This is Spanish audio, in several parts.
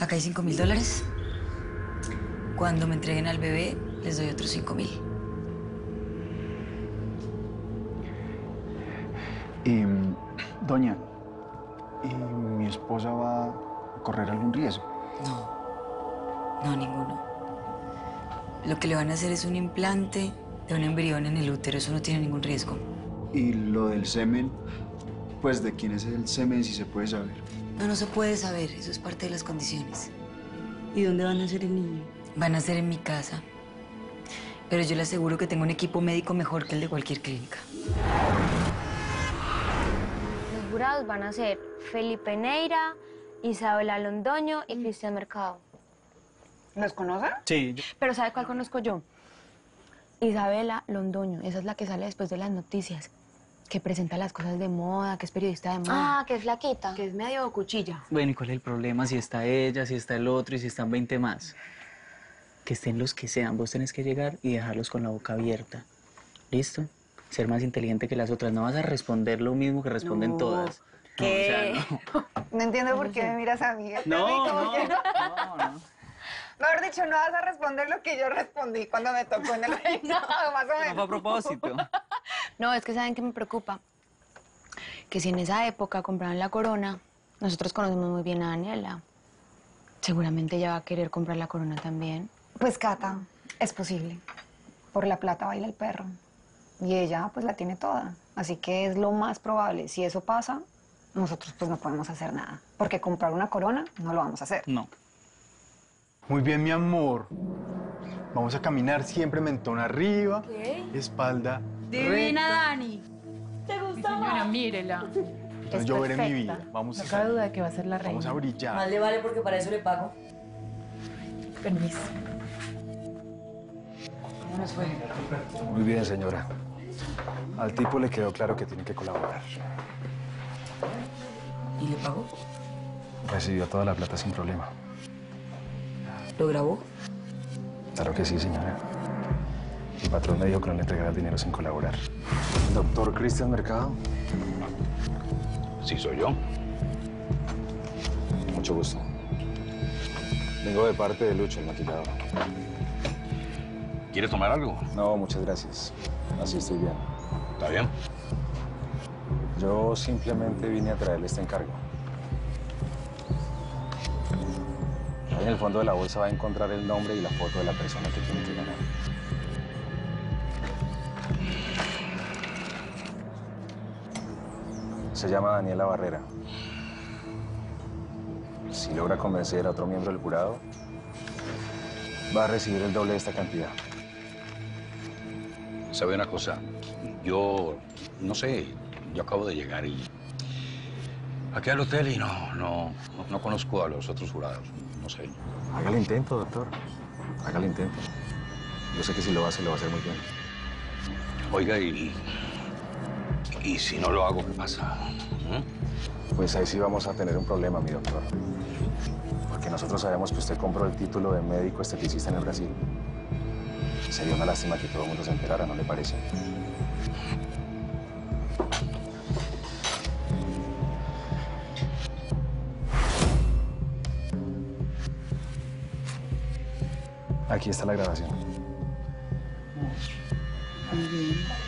Acá hay 5 mil dólares. Cuando me entreguen al bebé, les doy otros 5 mil. Y, doña, ¿y mi esposa va a correr algún riesgo? No, no, ninguno. Lo que le van a hacer es un implante de un embrión en el útero. Eso no tiene ningún riesgo. Y lo del semen, pues de quién es el semen, si se puede saber. No, no se puede saber. Eso es parte de las condiciones. ¿Y dónde van a hacer el niño? Van a ser en mi casa. Pero yo le aseguro que tengo un equipo médico mejor que el de cualquier clínica. Los jurados van a ser Felipe Neira, Isabela Londoño y Cristian Mercado. ¿Los conoce? Sí, Pero ¿sabe cuál conozco yo? Isabela Londoño. Esa es la que sale después de las noticias. Que presenta las cosas de moda, que es periodista de moda. Ah, que es flaquita. Que es medio cuchilla. Bueno, ¿y cuál es el problema? Si está ella, si está el otro y si están 20 más. Que estén los que sean. Vos tenés que llegar y dejarlos con la boca abierta. ¿Listo? Ser más inteligente que las otras. No vas a responder lo mismo que responden No. todas. ¿Qué? No, o sea, no. No entiendo por qué me miras a mí. No, Como no, que- no, no. Mejor dicho, no vas a responder lo que yo respondí cuando me tocó en el reinado, más o No fue a menos. propósito. No, es que ¿saben qué me preocupa? Que si en esa época compraban la corona, nosotros conocemos muy bien a Daniela. Seguramente ella va a querer comprar la corona también. Pues Cata, es posible. Por la plata baila el perro. Y ella pues la tiene toda. Así que es lo más probable. Si eso pasa, nosotros pues no podemos hacer nada. Porque comprar una corona no lo vamos a hacer. No. Muy bien, mi amor. Vamos a caminar siempre mentón arriba, espalda Divina. Dani. Mi señora, mírela. Entonces yo veré mi vida. Vamos No a, cabe duda de que va a ser la vamos a reina. brillar. Más le vale porque para eso le pago. Permiso. ¿Cómo nos fue? Muy bien, señora. Al tipo le quedó claro que tiene que colaborar. ¿Y le pagó? Recibió toda la plata sin problema. ¿Lo grabó? Claro que sí, señora. El patrón me dijo que no le entregara el dinero sin colaborar. Doctor Cristian Mercado, Sí, soy yo. mucho gusto. Vengo de parte de Lucho, el maquillador. ¿Quieres tomar algo? No, muchas gracias. Así estoy bien. ¿Está bien? Yo simplemente vine a traerle este encargo. Ahí en el fondo de la bolsa va a encontrar el nombre y la foto de la persona que tiene que ganar. Se llama Daniela Barrera. Si logra convencer a otro miembro del jurado, va a recibir el doble de esta cantidad. ¿Sabe una cosa? Yo, no sé, yo acabo de llegar y... Aquí al hotel y no, no, no conozco a los otros jurados. No sé. Haga el intento, doctor. Haga el intento. Yo sé que si lo hace, lo va a hacer muy bien. Oiga, y... ¿Y si no lo hago, qué pasa? ¿Mm? Pues ahí sí vamos a tener un problema, mi doctor. Porque nosotros sabemos que usted compró el título de médico esteticista en el Brasil. Sería una lástima que todo el mundo se enterara, ¿no le parece? Aquí está la grabación. Muy bien.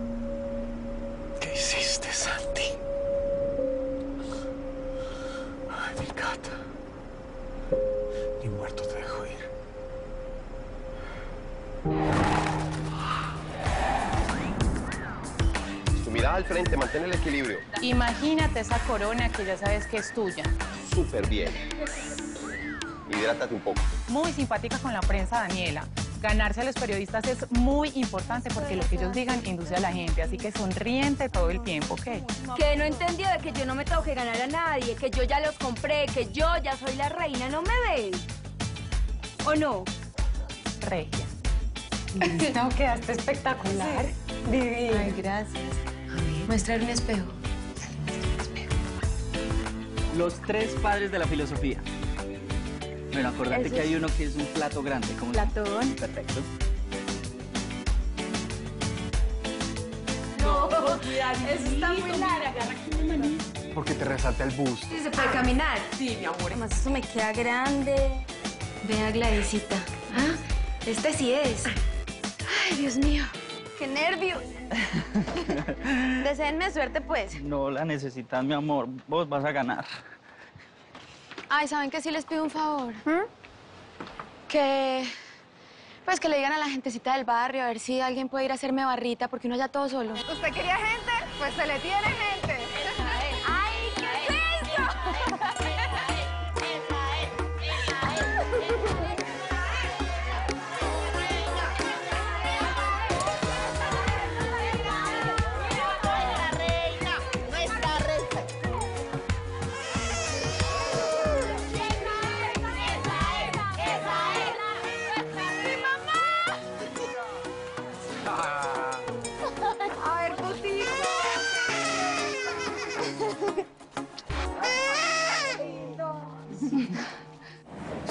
mirada al frente, mantén el equilibrio. Imagínate esa corona que ya sabes que es tuya. Súper bien. Hidrátate un poco. Muy simpática con la prensa, Daniela. Ganarse a los periodistas es muy importante porque lo que ellos digan induce a la gente, así que sonriente todo el tiempo, ¿ok? Que no entendió de que yo no me tengo que ganar a nadie, que yo ya los compré, que yo ya soy la reina, ¿no me ves? ¿O no? Regia. No, quedaste espectacular. Divina. Ay, gracias. Muestra mi espejo. Los tres padres de la filosofía. Bueno, acordate Eso que hay uno que es un plato grande. ¿cómo? Platón. Perfecto. No, eso está muy larga. Porque te resalta el busto. Sí, se puede caminar. Sí, mi amor. Además, eso me queda grande. Vea, Gladysita. ¿Ah? Este sí es. Ay, Dios mío. Qué nervios. Deseenme suerte, pues. No la necesitas, mi amor. Vos vas a ganar. Ay, ¿saben que sí les pido un favor? Que... Pues que le digan a la gentecita del barrio a ver si alguien puede ir a hacerme barrita porque uno ya todo solo. ¿Usted quería gente? Pues se le tiene gente.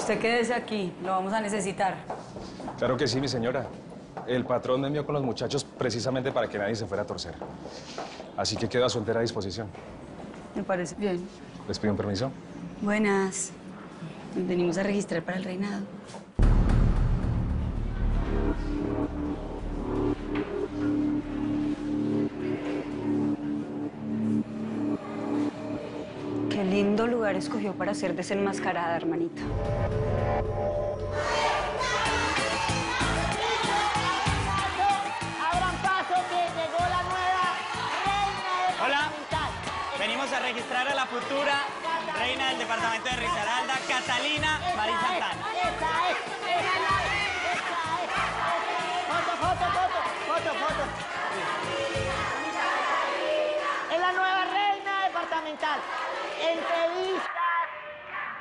Usted quédese aquí, lo vamos a necesitar. Claro que sí, mi señora. El patrón me envió con los muchachos precisamente para que nadie se fuera a torcer. Así que quedo a su entera disposición. Me parece bien. ¿Les pido un permiso? Buenas. Venimos a registrar para el reinado. Lugar escogió para ser desenmascarada, hermanita. Abran paso que llegó la nueva reina de Hola. Venimos a registrar a la futura reina del departamento de Risaralda, Catalina Marín Santana. Esa es, esa es, esa es. Foto, foto, foto, foto, foto. Es la nueva reina departamental. Entrevistas,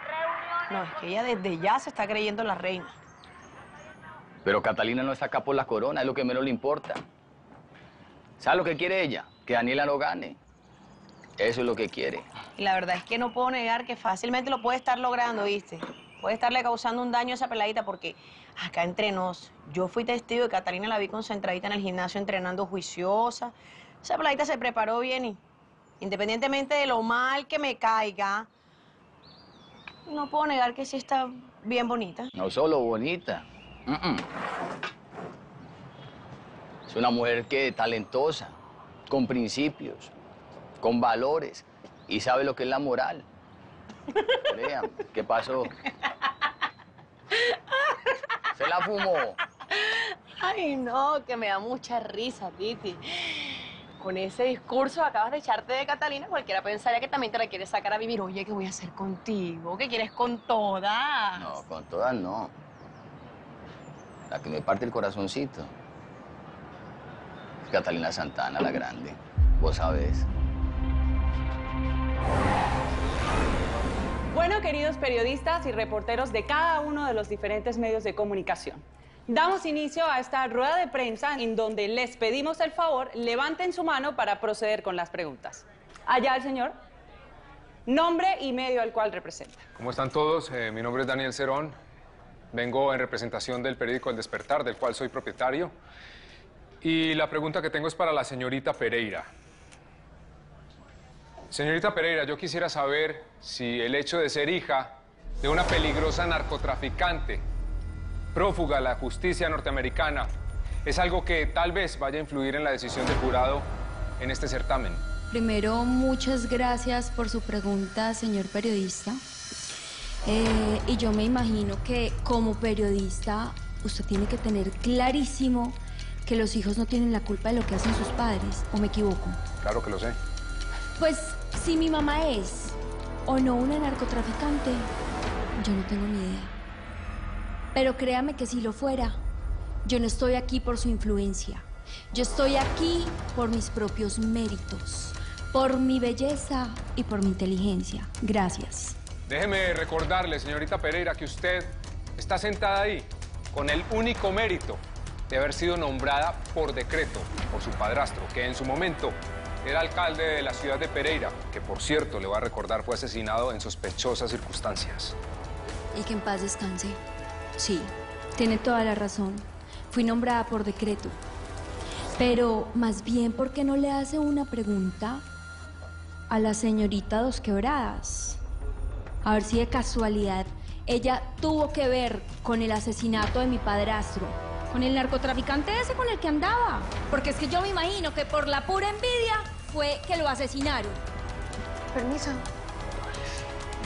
reuniones. No, es que ella desde ya se está creyendo la reina. Pero Catalina no está acá por la corona, es lo que menos le importa. ¿Sabe lo que quiere ella? Que Daniela no gane. Eso es lo que quiere. Y la verdad es que no puedo negar que fácilmente lo puede estar logrando, ¿viste? Puede estarle causando un daño a esa peladita porque acá entre nos, yo fui testigo de que Catalina la vi concentradita en el gimnasio entrenando juiciosa. Esa peladita se preparó bien y independientemente de lo mal que me caiga, no puedo negar que sí está bien bonita. No solo bonita. Es una mujer que talentosa, con principios, con valores y sabe lo que es la moral. Vean, ¿qué pasó? Se la fumó. Ay, no, que me da mucha risa, Titi. Con ese discurso acabas de echarte de Catalina, cualquiera pensaría que también te la quieres sacar a vivir. Oye, ¿qué voy a hacer contigo? ¿Qué quieres con todas? No, con todas no. La que me parte el corazoncito. Es Catalina Santana, la grande. Vos sabés. Bueno, queridos periodistas y reporteros de cada uno de los diferentes medios de comunicación. Damos inicio a esta rueda de prensa en donde les pedimos el favor, levanten su mano para proceder con las preguntas. Allá el señor. Nombre y medio al cual representa. ¿Cómo están todos? Eh, mi nombre es Daniel Cerón. Vengo en representación del periódico El Despertar, del cual soy propietario. Y la pregunta que tengo es para la señorita Pereira. Señorita Pereira, yo quisiera saber si el hecho de ser hija de una peligrosa narcotraficante, prófuga la justicia norteamericana, es algo que tal vez vaya a influir en la decisión del jurado en este certamen. Primero, muchas gracias por su pregunta, señor periodista. Eh, y yo me imagino que como periodista usted tiene que tener clarísimo que los hijos no tienen la culpa de lo que hacen sus padres, ¿o me equivoco? Claro que lo sé. Pues si mi mamá es o no una narcotraficante, yo no tengo ni idea. Pero créame que si lo fuera, yo no estoy aquí por su influencia. Yo estoy aquí por mis propios méritos, por mi belleza y por mi inteligencia. Gracias. Déjeme recordarle, señorita Pereira, que usted está sentada ahí con el único mérito de haber sido nombrada por decreto por su padrastro, que en su momento era alcalde de la ciudad de Pereira, que por cierto, le voy a recordar, fue asesinado en sospechosas circunstancias. Y que en paz descanse. Sí, tiene toda la razón. Fui nombrada por decreto. Pero más bien, ¿por qué no le hace una pregunta a la señorita Dos Quebradas? A ver si de casualidad ella tuvo que ver con el asesinato de mi padrastro. Con el narcotraficante ese con el que andaba. Porque es que yo me imagino que por la pura envidia fue que lo asesinaron. Permiso.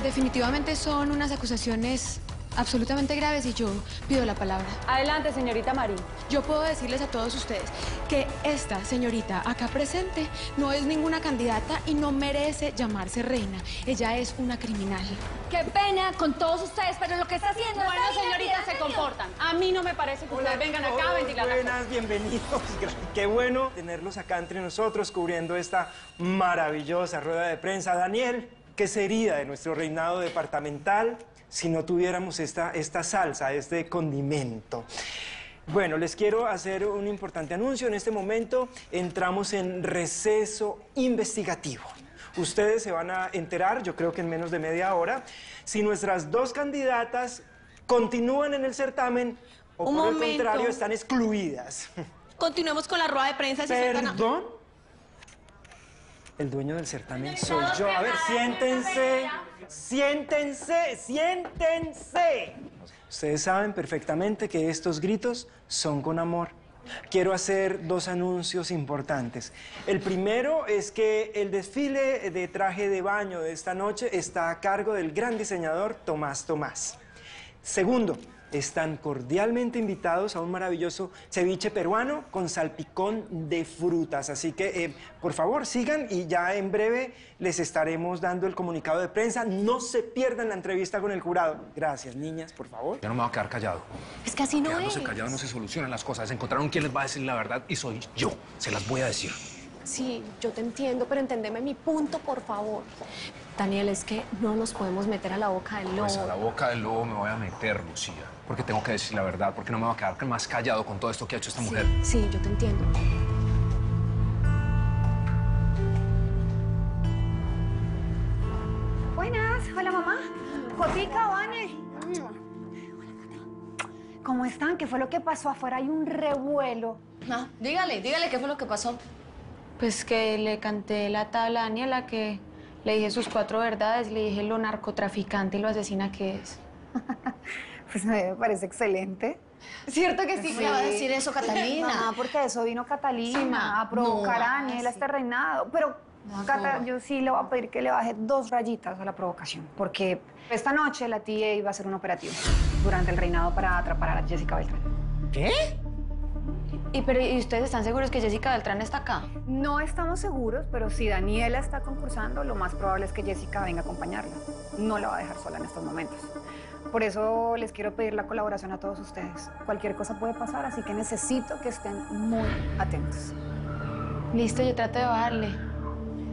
Definitivamente son unas acusaciones absolutamente graves y yo pido la palabra. Adelante, señorita Marín. Yo puedo decirles a todos ustedes que esta señorita acá presente no es ninguna candidata y no merece llamarse reina. Ella es una criminal. Qué pena con todos ustedes, pero lo que está haciendo... Bueno, señoritas, ¿en se comportan. A mí no me parece que ustedes vengan acá a ventilar la Buenas, bienvenidos. Qué bueno tenerlos acá entre nosotros cubriendo esta maravillosa rueda de prensa. Daniel, ¿qué sería de nuestro reinado departamental si no tuviéramos esta, esta salsa, este condimento? Bueno, les quiero hacer un importante anuncio. En este momento entramos en receso investigativo. Ustedes se van a enterar, yo creo que en menos de media hora, si nuestras dos candidatas continúan en el certamen o Un por el contrario están excluidas. Continuemos con la rueda de prensa. si ¿Perdón? El dueño del certamen soy yo. A ver, siéntense. Siéntense, siéntense. Ustedes saben perfectamente que estos gritos son con amor. Quiero hacer dos anuncios importantes. El primero es que el desfile de traje de baño de esta noche está a cargo del gran diseñador Tomás Tomás. Segundo, están cordialmente invitados a un maravilloso ceviche peruano con salpicón de frutas. Así que, eh, por favor, sigan y ya en breve les estaremos dando el comunicado de prensa. No se pierdan la entrevista con el jurado. Gracias, niñas, por favor. Yo no me voy a quedar callado. Es que así no Quedándose es. callado no se solucionan las cosas. Encontraron quién les va a decir la verdad y soy yo. Se las voy a decir. Sí, yo te entiendo, pero entendeme mi punto, por favor. Daniel, es que no nos podemos meter a la boca del lobo. Pues a la boca del lobo me voy a meter, Lucía. Porque tengo que decir la verdad, porque no me voy a quedar más callado con todo esto que ha hecho esta mujer. Sí, yo te entiendo. Buenas, hola mamá. Jotica, Vane. ¿Cómo están? ¿Qué fue lo que pasó? Afuera hay un revuelo. No, dígale, dígale qué fue lo que pasó. Pues que le canté la tabla a Daniela, que le dije sus cuatro verdades, le dije lo narcotraficante y lo asesina que es. Pues me parece excelente. ¿Cierto que sí? ¿Le va a decir eso, Catalina? Mamá, porque de eso vino Catalina, Sí, a provocar No, a Daniela este reinado. Pero, Cata, yo sí le voy a pedir que le baje dos rayitas a la provocación, porque esta noche la tía iba a hacer un operativo durante el reinado para atrapar a Jessica Beltrán. ¿Qué? ¿Y, pero, ¿y ustedes están seguros que Jessica Beltrán está acá? No estamos seguros, pero si Daniela está concursando, lo más probable es que Jessica venga a acompañarla. No la va a dejar sola en estos momentos. Por eso les quiero pedir la colaboración a todos ustedes. Cualquier cosa puede pasar, así que necesito que estén muy atentos. Listo, yo trato de bajarle.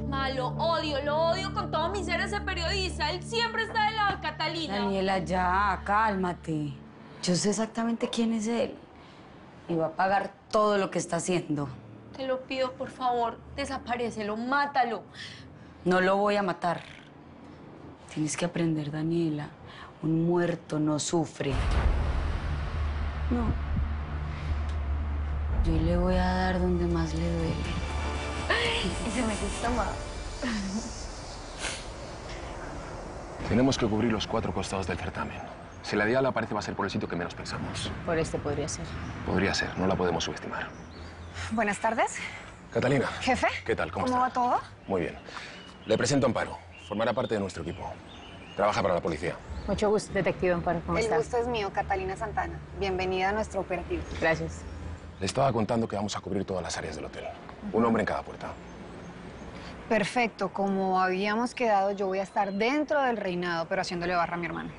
Malo, odio, lo odio con todo mi ser ese periodista. Él siempre está del lado de Catalina. Daniela, ya, cálmate. Yo sé exactamente quién es él. Y va a pagar todo lo que está haciendo. Te lo pido, por favor, desaparecelo, mátalo. No lo voy a matar. Tienes que aprender, Daniela. Un muerto no sufre. No. Yo le voy a dar donde más le duele. Ese me gusta más. Tenemos que cubrir los cuatro costados del certamen. Si la diala parece va a ser por el sitio que menos pensamos. Por este podría ser. Podría ser, no la podemos subestimar. Buenas tardes. Catalina. Jefe. ¿Qué tal? ¿Cómo, ¿Cómo está? va todo? Muy bien. Le presento a Amparo. Formará parte de nuestro equipo. Trabaja para la policía. Mucho gusto, detective Amparo. ¿Cómo El gusto es mío, Catalina Santana. Bienvenida a nuestro operativo. Gracias. Le estaba contando que vamos a cubrir todas las áreas del hotel. Un hombre en cada puerta. Perfecto, como habíamos quedado, yo voy a estar dentro del reinado, pero haciéndole barra a mi hermano.